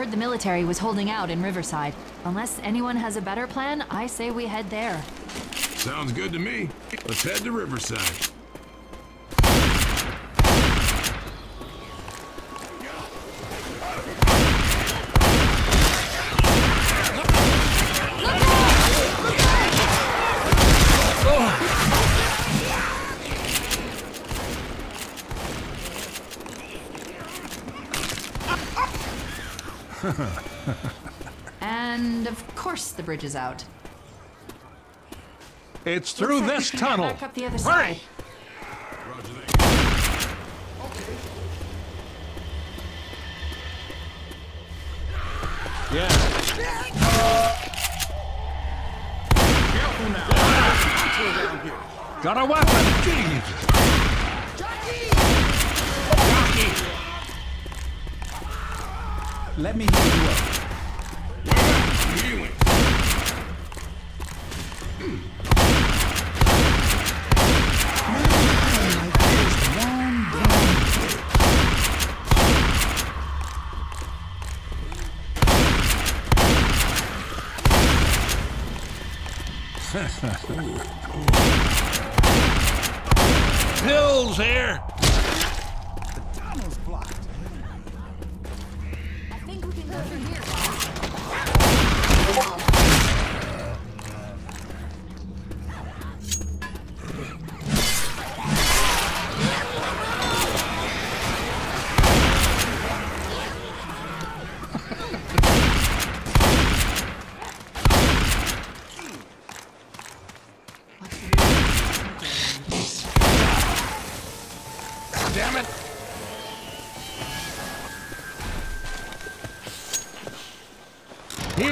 heard the military was holding out in Riverside. Unless anyone has a better plan, I say we head there. Sounds good to me. Let's head to Riverside. Course the bridge is out. It's through like this tunnel. Back up the other Hurry! side. Roger that. Yeah. Got a weapon. Jesus. Let me heal you up. Healing. Pills here.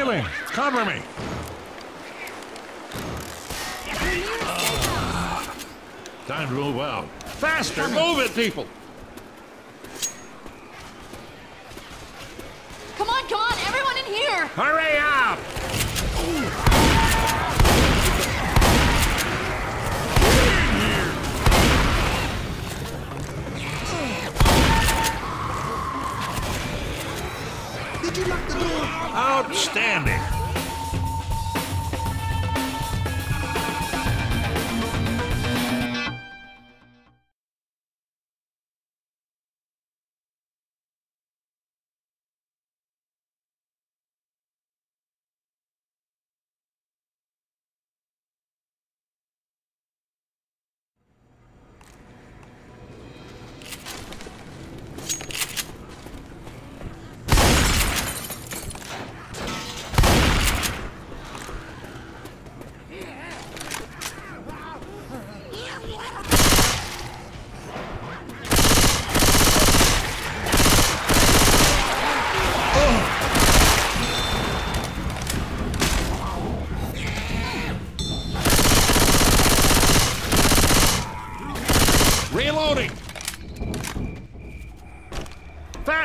Healing. Cover me. Ah, time to move out. Faster. Move it, people. Come on, come on, everyone in here! Hurry up. Did Outstanding.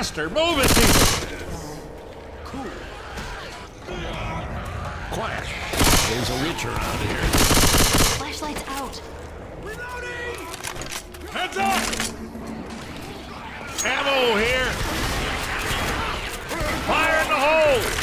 Faster. Move it, people. Quiet. There's a witch around here. Flashlights out. Heads up! Ammo here! Fire in the hole!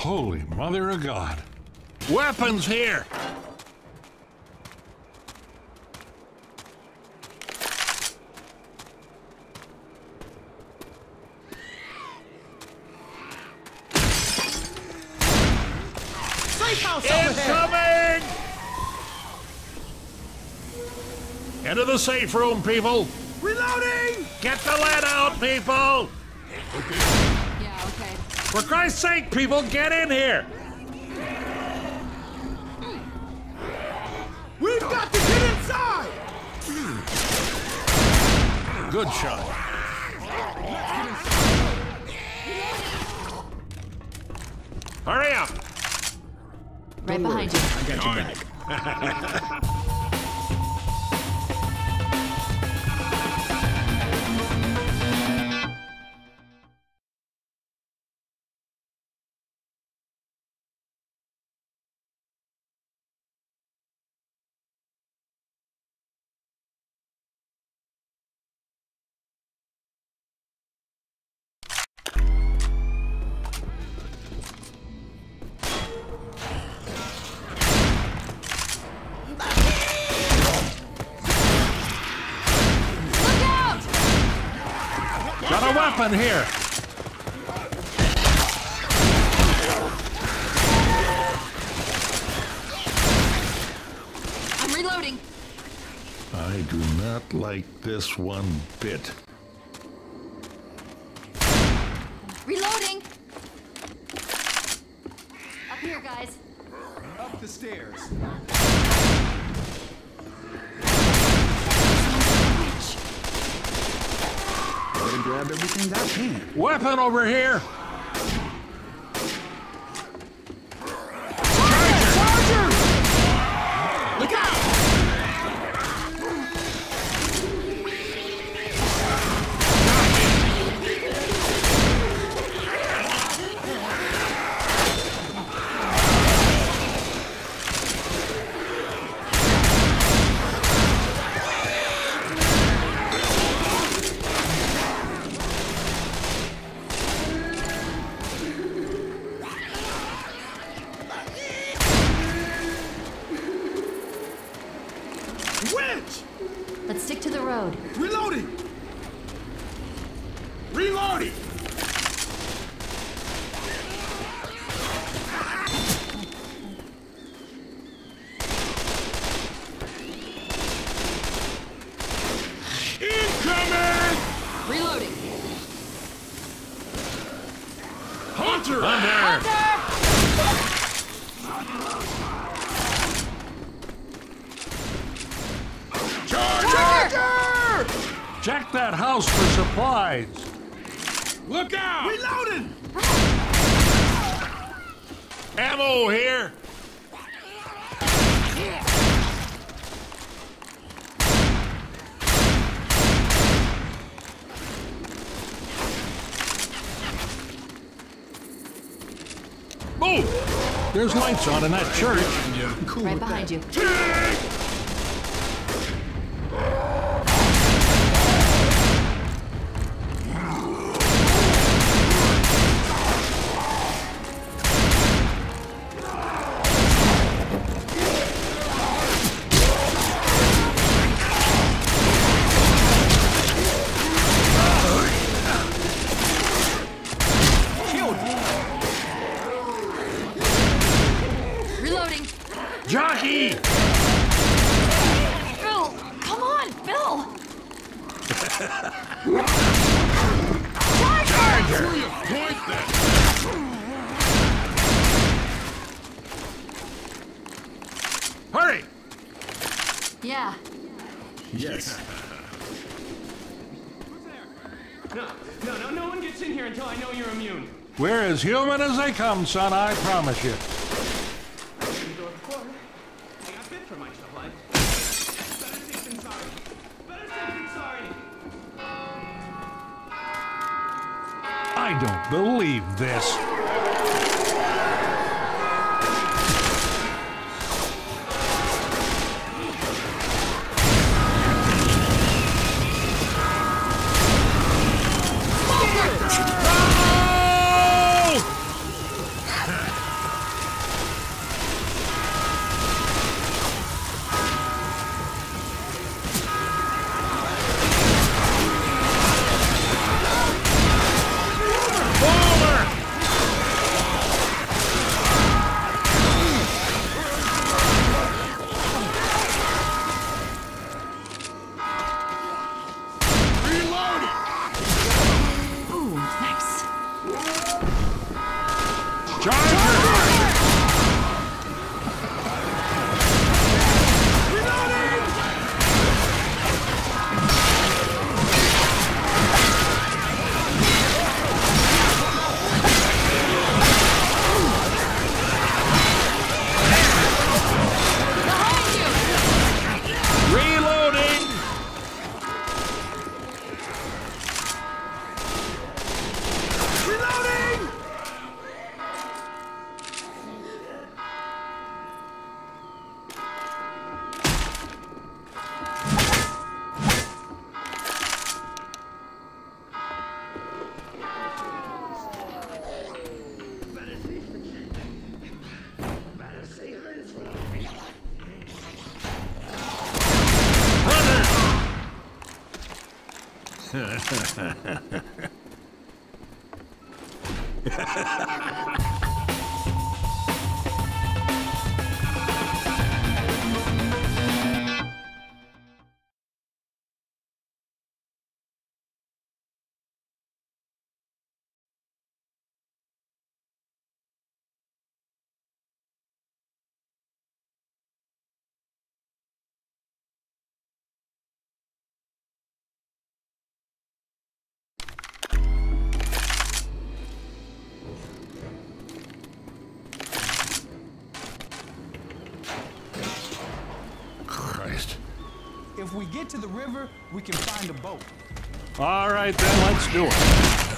Holy Mother of God. Weapons here! Safe house overhead! Incoming! Into the safe room, people! Reloading! Get the lead out, people! Okay. For Christ's sake, people, get in here! We've got to get inside! Good shot. Hurry up! Right behind you. I got your back. Got a weapon here! I'm reloading. I do not like this one bit. Reloading! Up here, guys. Up the stairs. Better grab everything I Over here! Hunter! Under! Hunter! Charger! Check that house for supplies! Look out! Reloading! Ammo here! Move! There's lights on in that church. Cool Right behind you. We're as human as they come, son, I promise you. I don't believe for Behind you! Reloading! Reloading! Christ. If we get to the river, we can find a boat. All right, then, let's do it.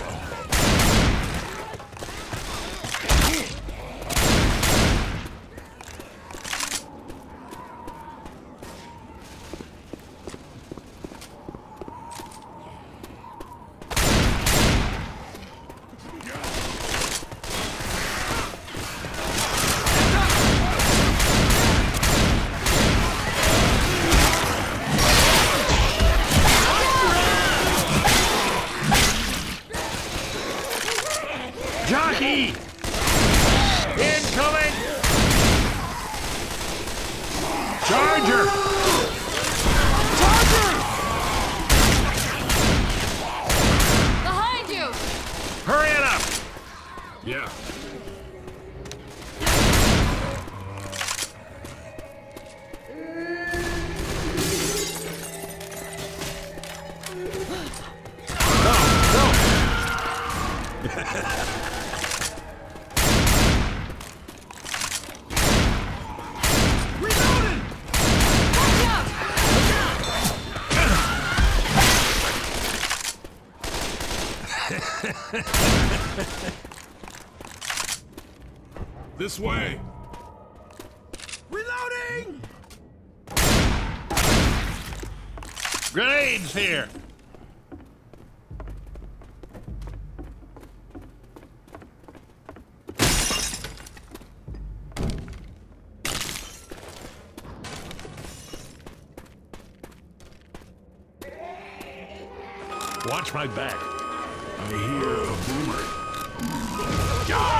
This way. Reloading! Grenades here! Watch my back. I hear a boomer. Jockey!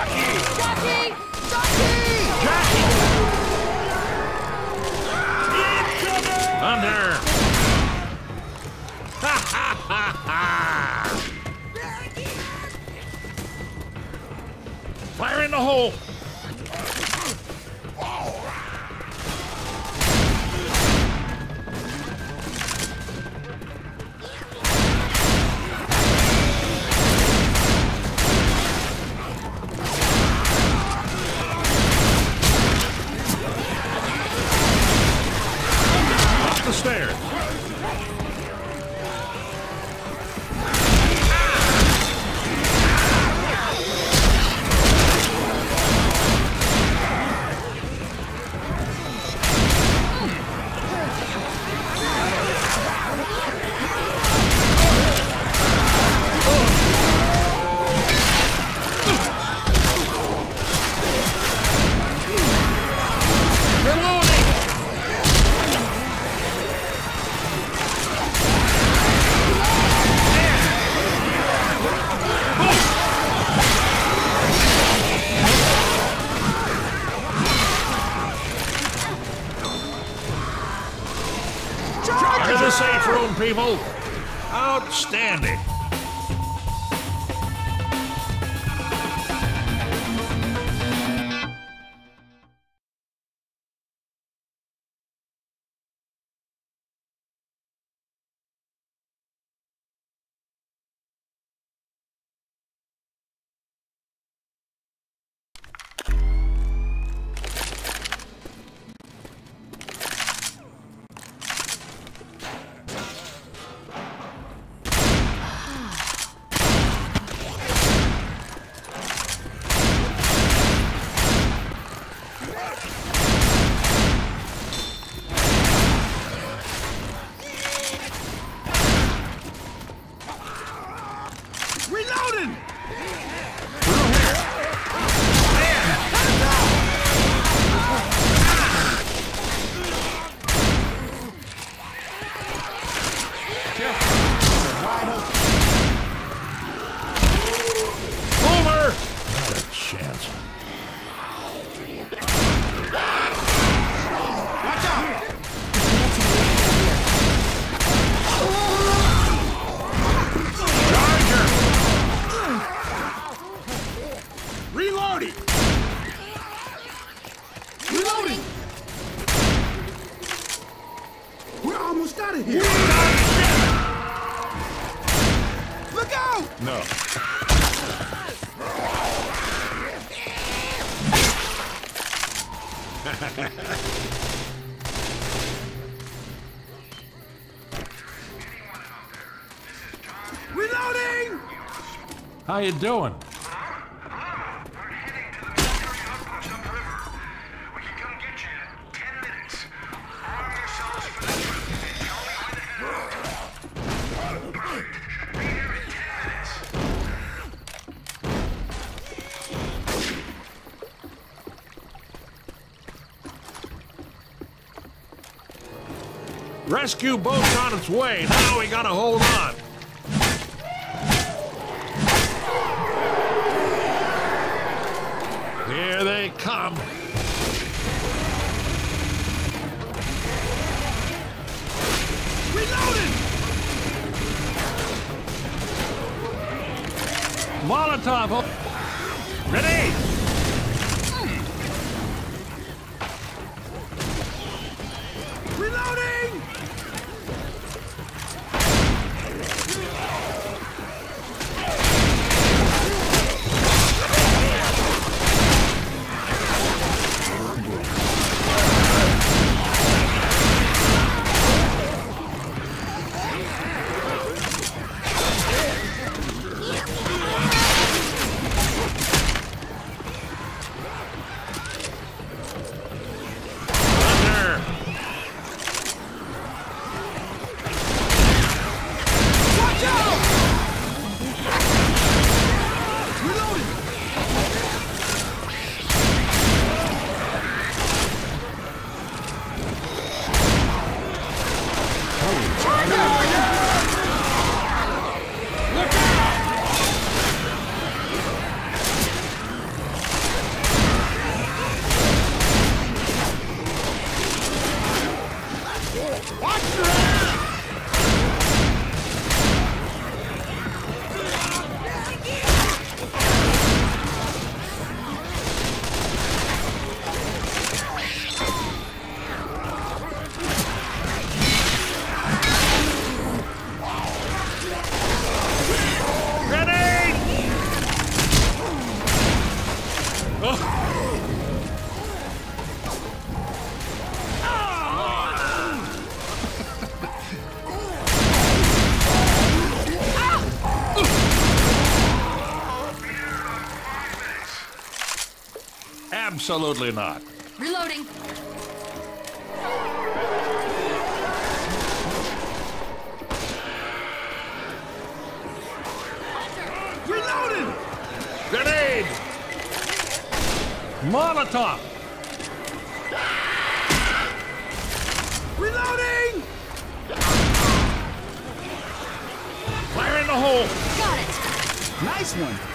Reloading! How you doing? rescue boat's on its way. Now we gotta hold on. Here they come. Reloaded! Molotov! Ready! Absolutely not. Reloading. Reloading. Grenade! Molotov! Reloading! Fire in the hole! Got it! Nice one!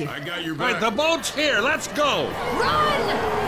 You. I got your Right, back. the boat's here. Let's go. Run!